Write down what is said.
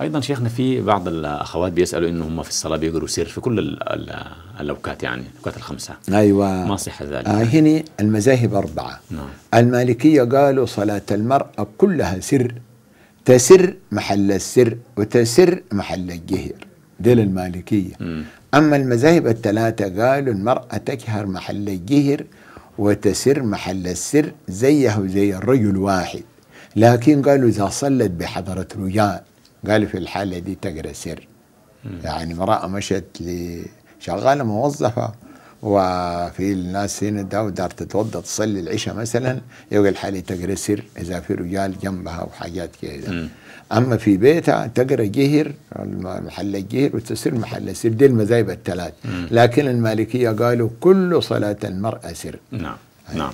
أيضا شيخنا في بعض الأخوات بيسألوا إنه هم في الصلاة بيقروا سر في كل ال- ال- الأوقات يعني الأوقات الخمسة. أيوه. ما صح ذلك؟ آه هنا المذاهب أربعة. نعم. المالكية قالوا صلاة المراه كلها سر تسر محل السر وتسر محل الجهر. ديل المالكية. مم. أما المذاهب الثلاثة قالوا المراه تجهر محل الجهر وتسر محل السر زيه زي الرجل واحد. لكن قالوا إذا صلت بحضرة رجال قالوا في الحالة دي تقرأ سر. يعني امرأة مشت لشغاله موظفة وفي الناس هنا دا دار تتوضا تصلي العشاء مثلا يبقى الحالة تقرأ سر إذا في رجال جنبها وحاجات كذا. مم. أما في بيتها تقرأ جهر محل الجهر وتسر محل السر دي المذاهب الثلاث. لكن المالكية قالوا كل صلاة المرأة سر. نعم نعم.